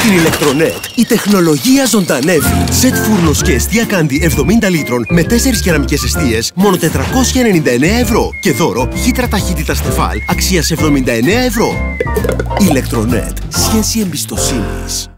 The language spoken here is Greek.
Στην ηλεκτρονέτ η τεχνολογία ζωντανεύει. Σετ φούρνος και εστία κάντι 70 λίτρων με 4 κεραμικές αιστείε μόνο 499 ευρώ. Και δώρο χύτρα ταχύτητα στεφάλ αξίας 79 ευρώ. Ηλεκτρονέτ. Σχέση εμπιστοσύνης.